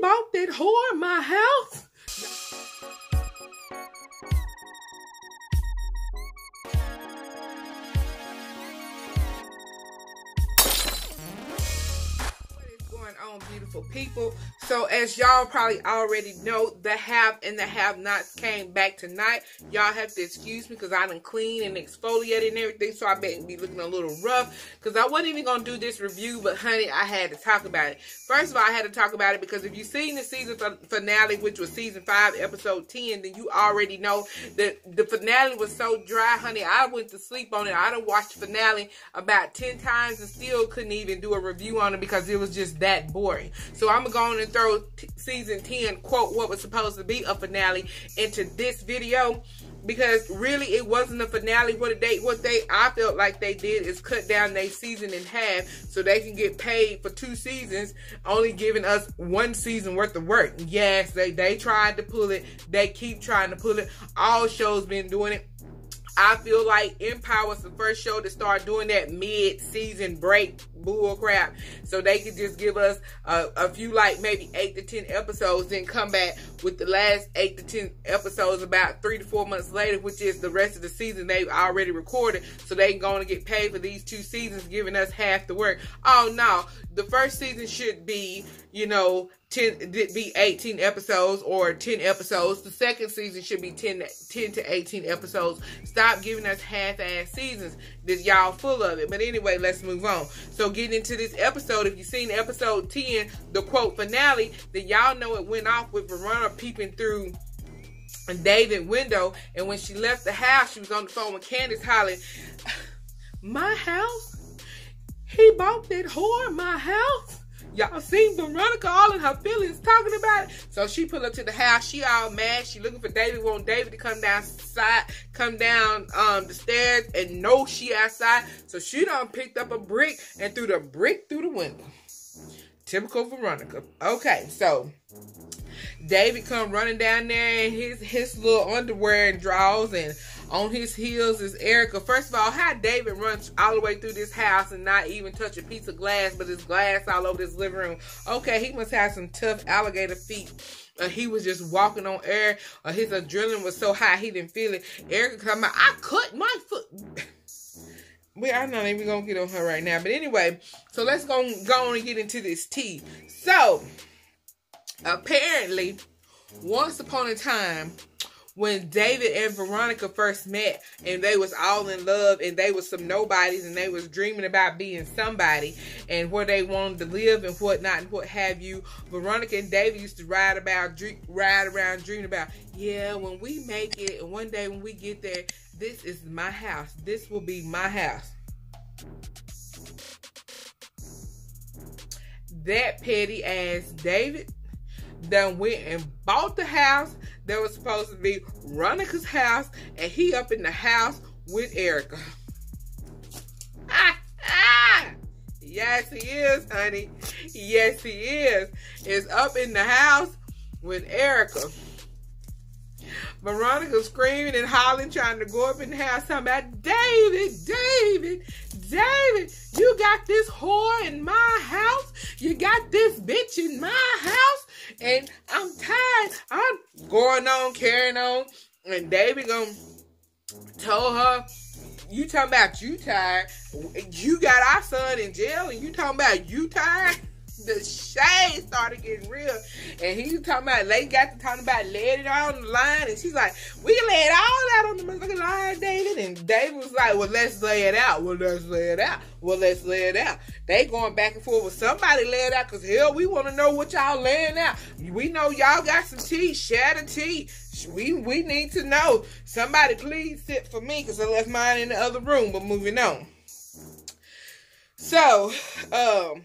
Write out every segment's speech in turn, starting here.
bought that whore my house. on, beautiful people. So, as y'all probably already know, the have and the have nots came back tonight. Y'all have to excuse me because I done clean and exfoliated and everything. So, I bet be looking a little rough because I wasn't even going to do this review, but honey, I had to talk about it. First of all, I had to talk about it because if you've seen the season finale, which was season 5, episode 10, then you already know that the finale was so dry, honey. I went to sleep on it. I done watched the finale about 10 times and still couldn't even do a review on it because it was just that boring. So I'm going to throw season 10, quote, what was supposed to be a finale into this video because really it wasn't a finale. What they what they I felt like they did is cut down their season in half so they can get paid for two seasons, only giving us one season worth of work. Yes, they they tried to pull it. They keep trying to pull it. All shows been doing it. I feel like Empire was the first show to start doing that mid-season break bull crap. So they could just give us a, a, few, like maybe eight to ten episodes, then come back with the last eight to ten episodes about three to four months later, which is the rest of the season they've already recorded. So they can go and get paid for these two seasons, giving us half the work. Oh no, the first season should be, you know, 10 be 18 episodes or 10 episodes. The second season should be 10, 10 to 18 episodes. Stop giving us half-ass seasons. That y'all full of it. But anyway, let's move on. So getting into this episode, if you've seen episode 10, the quote finale, then y'all know it went off with Verona peeping through David window. And when she left the house, she was on the phone with Candace hollering, my house? He bought that whore my house? Y'all seen Veronica all in her feelings talking about it. So she pull up to the house. She all mad. She looking for David. Want David to come down side, come down um the stairs and know she outside. So she done picked up a brick and threw the brick through the window. Typical Veronica. Okay, so David come running down there in his his little underwear and drawers and on his heels is Erica. First of all, how David runs all the way through this house and not even touch a piece of glass, but there's glass all over this living room. Okay, he must have some tough alligator feet. Uh, he was just walking on air. Uh, his adrenaline was so high he didn't feel it. Erica come out, I cut my foot. we I'm not even gonna get on her right now. But anyway, so let's go go on and get into this tea. So apparently, once upon a time, when David and Veronica first met and they was all in love and they was some nobodies and they was dreaming about being somebody and where they wanted to live and whatnot and what have you. Veronica and David used to ride about, dream, ride around dreaming about, yeah, when we make it and one day when we get there, this is my house. This will be my house. That petty ass David done went and bought the house that was supposed to be Veronica's house, and he up in the house with Erica. Yes, he is, honey. Yes, he is. Is up in the house with Erica. Veronica screaming and hollering, trying to go up in the house, talking about David, David, David, you got this whore in my house. You got this bitch in my house. And I'm tired. I'm going on, carrying on. And David gonna told her, you talking about you tired. You got our son in jail and you talking about you tired the shade started getting real. And he was talking about, they got to talking about laying it on the line. And she's like, we can lay it all out on the motherfucking line, David. And David was like, well, let's lay it out. Well, let's lay it out. Well, let's lay it out. They going back and forth with somebody lay it out because hell, we want to know what y'all laying out. We know y'all got some tea. Share the tea. We we need to know. Somebody please sit for me because I left mine in the other room. But moving on. So, um,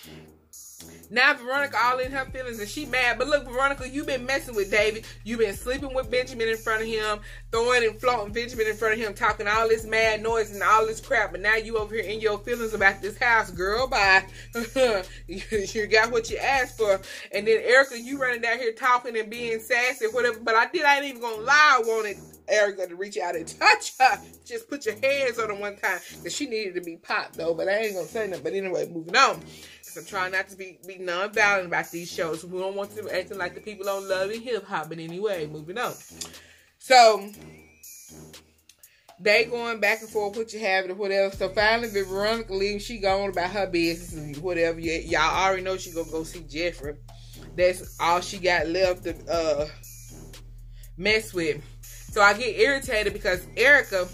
now Veronica all in her feelings and she mad. But look, Veronica, you been messing with David. you been sleeping with Benjamin in front of him, throwing and flaunting Benjamin in front of him, talking all this mad noise and all this crap. But now you over here in your feelings about this house, girl. Bye. you got what you asked for. And then Erica, you running down here talking and being sassy, whatever. But I did. I ain't even gonna lie. I wanted Erica to reach out and touch her. Just put your hands on her one time. Because she needed to be popped, though. But I ain't to say nothing. But anyway, moving on. Because I'm trying not to be, be non-violent about these shows. We don't want them acting like the people on Love and Hip Hop. But anyway, moving on. So, they going back and forth, put your habit or whatever. So finally, Veronica leaves. She going about her business and whatever. Y'all already know she gonna go see Jeffery. That's all she got left to uh, mess with. So I get irritated because Erica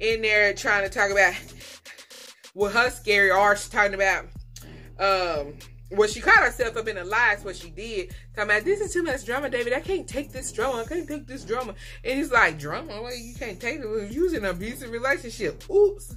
in there trying to talk about what her scary arse talking about um well, she caught herself up in the lies, what she did. Talking about this is too much drama, David. I can't take this drama. I can't take this drama. And he's like, drama? Well, you can't take it. You're using an abusive relationship. Oops.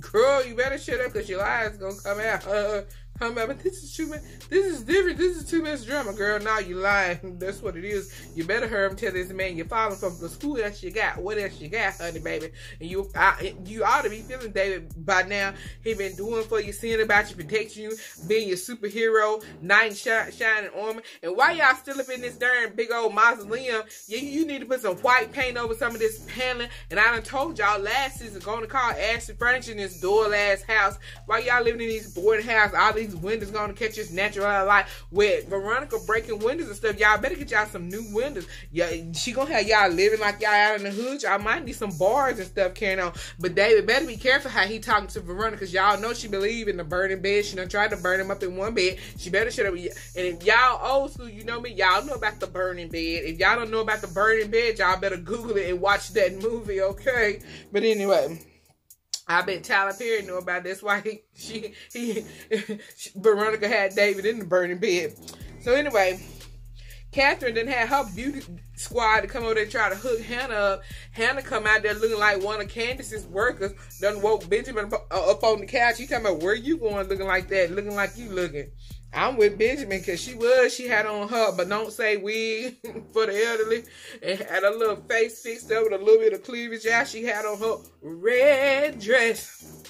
Girl, you better shut up because your lies gonna come out. Uh, I'm like, this is too much. This is different. This is too much drama, girl. Now you lying. That's what it is. You better hurry and tell this man you're falling from the school else you got. What else you got, honey, baby? And you, I, you ought to be feeling David by now. He been doing for you, seeing about you, protecting you, being your superhero, knight in shining armor. And why y'all still up in this darn big old mausoleum? You, you need to put some white paint over some of this paneling. And I done told y'all last season, going to call Ashley Furniture in this door ass house. Why y'all living in these boarding house? All these these windows gonna catch this natural light. With Veronica breaking windows and stuff, y'all better get y'all some new windows. Yeah, she gonna have y'all living like y'all out in the hood. Y'all might need some bars and stuff carrying on. But David better be careful how he talking to Veronica because y'all know she believe in the burning bed. She done tried to burn him up in one bed. She better shut up. And if y'all old school, you know me, y'all know about the burning bed. If y'all don't know about the burning bed, y'all better Google it and watch that movie, okay? But anyway. I bet Tyler Perry knew about this. Why he, she, he, Veronica had David in the burning bed. So anyway, Katheryn then had her beauty squad to come over there and try to hook Hanna up. Hanna come out there looking like one of Candace's workers. Done woke Benjamin up uh, on the couch. He talking about where you going looking like that, looking like you looking. I'm with Benjamin because she was, she had on her, but don't say wig for the elderly, and had a little face fixed up with a little bit of cleavage out. She had on her red dress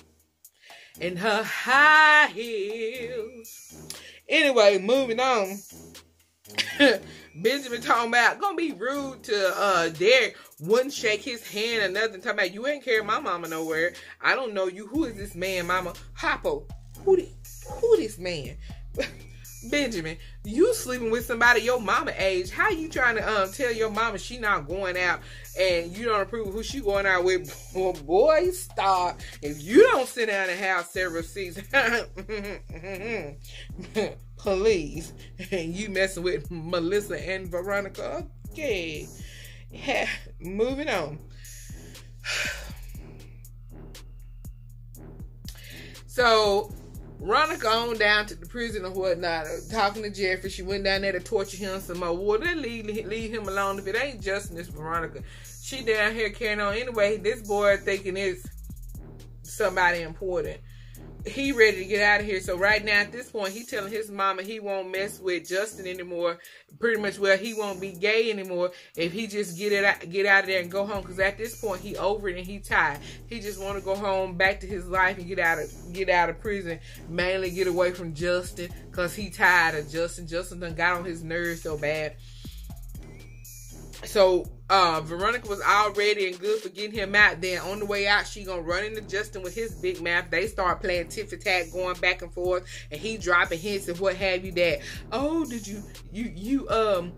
and her high heels. Anyway, moving on. Benjamin talking about gonna be rude to uh Derrick. Wouldn't shake his hand or nothing. Talking about you ain't carry my mama nowhere. I don't know you. Who is this man, mama? Hoppo. Who who this man? Benjamin, you sleeping with somebody your mama age. How you trying to um tell your mama she not going out and you don't approve who she going out with? Well, boy, stop. If you don't sit down and have several seats, please, and you messing with Melissa and Veronica. Okay. Yeah, moving on. So Run on down to the prison or whatnot, uh, talking to Jeffery. She went down there to torture him some more. Well, leave, leave him alone. If it ain't Justice Veronica, she down here carrying on. Anyway, this boy thinking it's somebody important he ready to get out of here. So right now at this point, he telling his mama he won't mess with Justin anymore. Pretty much, well, he won't be gay anymore if he just get it out, get out of there and go home. Because at this point, he over it and he tired. He just want to go home, back to his life, and get out of get out of prison. Mainly get away from Justin because he tired of Justin. Justin done got on his nerves so bad. So uh, Veronica was all ready and good for getting him out. Then on the way out, she gonna run into Justin with his big mouth. They start playing tit for tat, going back and forth, and he dropping hints and what have you. That oh, did you you you um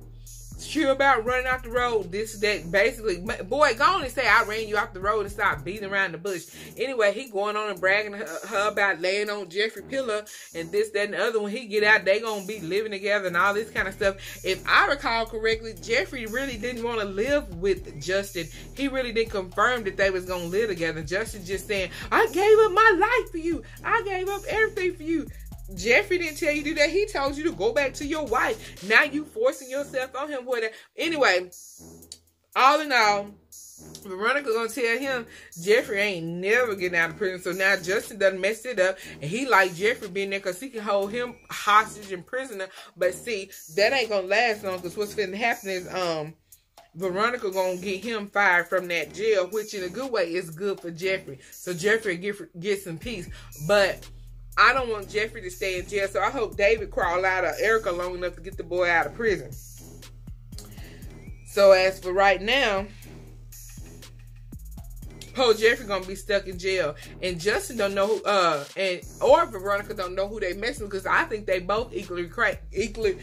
sure about running off the road. This that basically, boy, go on and say I ran you off the road and stop beating around the bush. Anyway, he going on and bragging her, her about laying on Jeffery Pillar and this, that, and the other. When he get out, they gonna be living together and all this kind of stuff. If I recall correctly, Jeffery really didn't want to live with Justin. He really didn't confirm that they was gonna live together. Justin just saying, "I gave up my life for you. I gave up everything for you." Jeffery didn't tell you to do that. He told you to go back to your wife. Now you forcing yourself on him. Whatever. Anyway, all in all, Veronica gonna tell him Jeffery ain't never getting out of prison. So now Justin done messed it up, and he like Jeffery being there because he can hold him hostage and prisoner. But see, that ain't gonna last long because what's gonna happen is um. Veronica gonna get him fired from that jail, which in a good way is good for Jeffery. So Jeffery get get some peace. But I don't want Jeffery to stay in jail, so I hope David crawl out of Erica long enough to get the boy out of prison. So as for right now, Po Jeffery gonna be stuck in jail, and Justin don't know who, uh, and or Veronica don't know who they messing because I think they both equally cra- equally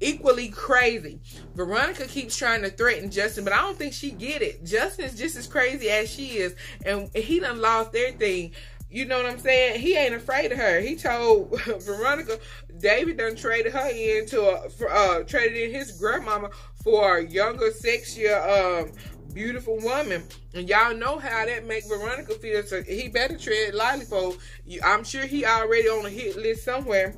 equally crazy. Veronica keeps trying to threaten Justin, but I don't think she get it. Justin is just as crazy as she is, and he done lost everything. You know what I'm saying? He ain't afraid of her. He told Veronica David done traded her into a uh, traded in his grandmama for a younger, sexier, um, beautiful woman. And y'all know how that make Veronica feel. So he better tread lightly for. I'm sure he already on a hit list somewhere.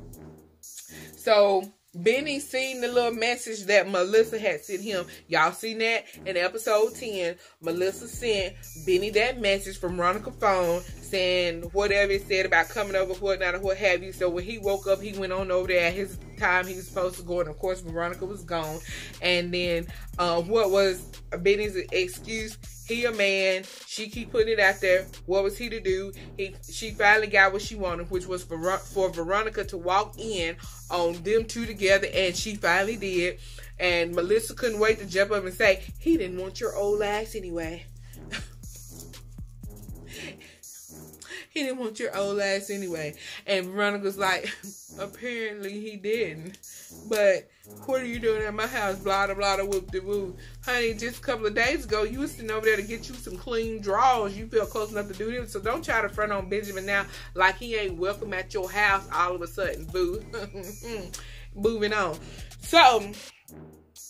So Benny seen the little message that Melissa had sent him. Y'all seen that in episode 10. Melissa sent Benny that message from Veronica's phone saying whatever it said about coming over, whatnot, or what have you. So when he woke up, he went on over there at his time he was supposed to go, and of course Veronica was gone. And then uh, what was Benny's excuse? He a man. She keep putting it out there. What was he to do? He she finally got what she wanted, which was for for Veronica to walk in on them two together, and she finally did. And Melissa couldn't wait to jump up and say, "He didn't want your old ass anyway." He didn't want your old ass anyway. And Veronica's like, apparently he didn't. But what are you doing at my house? Blah, blah, blah, whoop de woo. Honey, just a couple of days ago, you was sitting over there to get you some clean drawers. You feel close enough to do this. So don't try to front on Benjamin now like he ain't welcome at your house all of a sudden, boo. Moving on. So,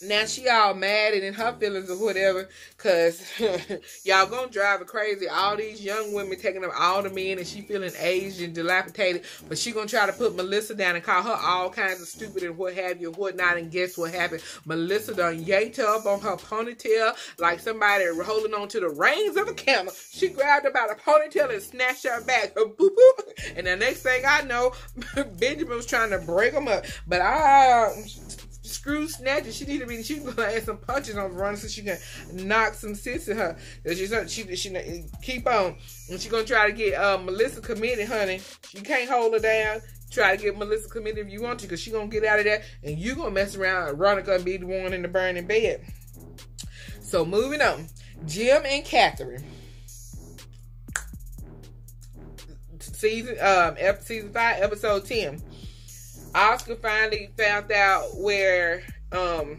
now she all mad and in her feelings or whatever, cause y'all gonna drive her crazy. All these young women taking up all the men and she feeling aged and dilapidated, but she gonna try to put Melissa down and call her all kinds of stupid and what have you and whatnot. And guess what happened? Melissa done yanked her up on her ponytail like somebody holding on to the reins of a camel. She grabbed her by the ponytail and snatched her back. Boop, boop. And the next thing I know, Benjamin was trying to break them up, but I screw snatcher. She need to be. She to add some punches on Veronica so she can knock some sense in her. She's not. she she keep on. And she gonna try to get uh, Melissa committed, honey. You can't hold her down. Try to get Melissa committed if you want to, cause she gonna get out of that, and you gonna mess around. Veronica gonna be the one in the burning bed. So moving on, Jim and Katheryn. Season um season five episode ten. Oscar finally found out where um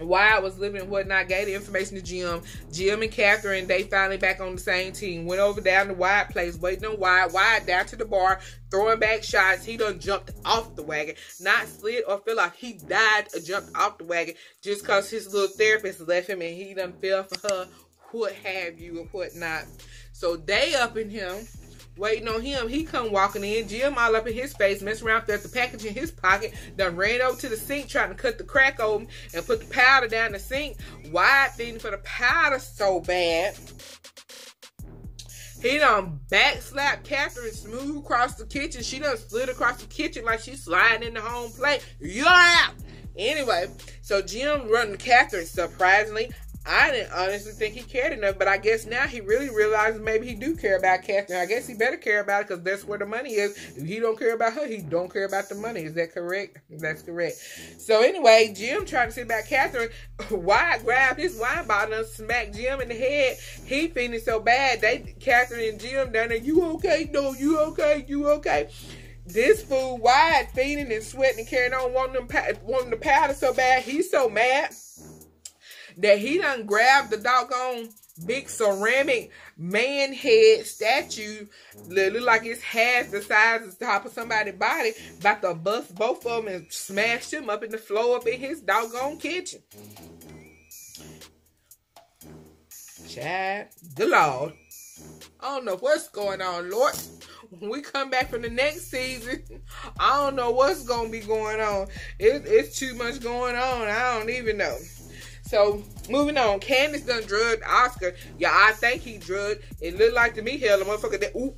Wyatt was living and whatnot, gave the information to Jim. Jim and Katheryn, they finally back on the same team. Went over down to Wyatt place, waiting on Wyatt. Wyatt down to the bar, throwing back shots. He done jumped off the wagon. Not slid or feel like he died or jumped off the wagon just because his little therapist left him and he done fell for her, what have you, or whatnot. So they up in him waiting on him. He come walking in, Jim all up in his face, messing around with the package in his pocket, done ran over to the sink trying to cut the crack open and put the powder down the sink. Wyatt thing for the powder so bad. He done backslap Katheryn smooth across the kitchen. She done slid across the kitchen like she's sliding in the home plate. Yeah! Anyway, so Jim running Katheryn surprisingly I didn't honestly think he cared enough, but I guess now he really realizes maybe he do care about Katheryn. I guess he better care about it because that's where the money is. If he don't care about her, he don't care about the money. Is that correct? That's correct. So anyway, Jim trying to sit about Katheryn. Why grabbed his wine bottle and smacked Jim in the head? He feeling so bad. They Katheryn and Jim down there. You okay? No, you okay? You okay? This fool Wyatt feeding and sweating and carrying on wanting them wanting the powder so bad. He's so mad that he done grabbed the doggone big ceramic man head statue that look like it's half the size of the top of somebody's body, about to bust both of them and smash them up in the floor up in his doggone kitchen. Chad, the Lord. I don't know what's going on, Lord. When we come back from the next season, I don't know what's gonna be going on. It, it's too much going on. I don't even know. So moving on, Candace done drugged Oscar. Yeah, I think he drugged. It looked like to me, hell, the motherfucker that oop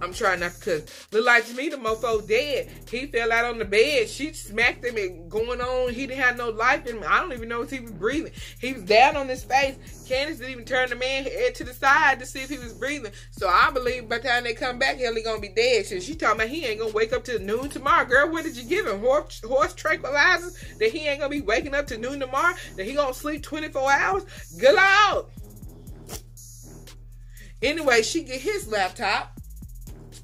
I'm trying not to. Look like to me the mofo dead. He fell out on the bed. She smacked him and going on. He didn't have no life in him. I don't even know if he was breathing. He was down on his face. Candace didn't even turn the man head to the side to see if he was breathing. So I believe by the time they come back, hell, he gonna be dead. So she talking about he ain't gonna wake up till noon tomorrow. Girl, what did you give him? Horse, horse tranquilizers? That he ain't gonna be waking up till noon tomorrow? That he gonna sleep 24 hours? Good out. Anyway, she get his laptop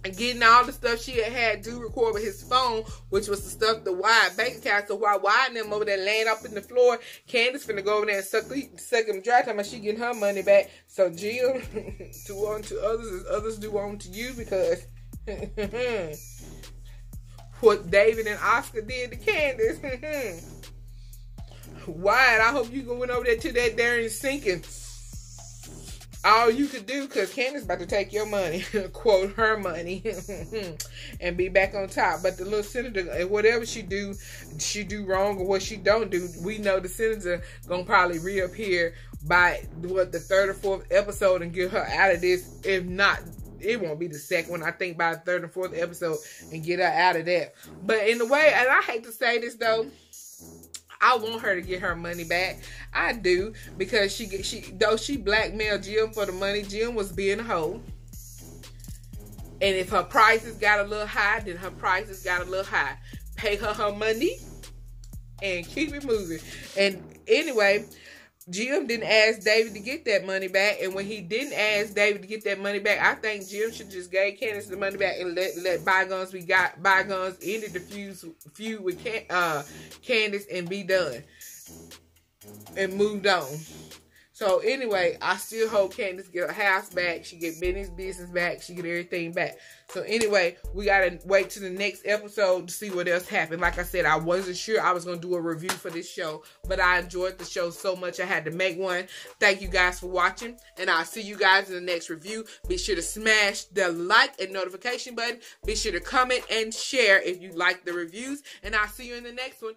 and getting all the stuff she had had do record with his phone, which was the stuff the Wyatt bank account. So while and them over there laying up in the floor, Candace finna go over there and suck, suck him dry. Time and she getting her money back. So Jill, do on to others as others do on to you because what David and Oscar did to Candace. Wyatt, I hope you going over there to that there and all you could do because Candace about to take your money, quote her money, and be back on top. But the little senator, whatever she do, she do wrong or what she don't do, we know the senator gonna probably reappear by what the third or fourth episode and get her out of this. If not, it won't be the second one. I think by the third and fourth episode and get her out of that. But in the way, and I hate to say this though I want her to get her money back. I do because she she though she blackmailed Jim for the money. Jim was being a hoe. And if her prices got a little high, then her prices got a little high. Pay her her money and keep it moving. And anyway, Jim didn't ask David to get that money back, and when he didn't ask David to get that money back, I think Jim should just gave Candace the money back and let let bygones be got bygones ended the feud feud with Can, uh, Candace and be done and moved on. So anyway, I still hope Candace get her house back. She get Benny's business back. She get everything back. So anyway, we gotta wait to the next episode to see what else happened. Like I said, I wasn't sure I was gonna do a review for this show, but I enjoyed the show so much I had to make one. Thank you guys for watching, and I'll see you guys in the next review. Be sure to smash the like and notification button. Be sure to comment and share if you like the reviews, and I'll see you in the next one.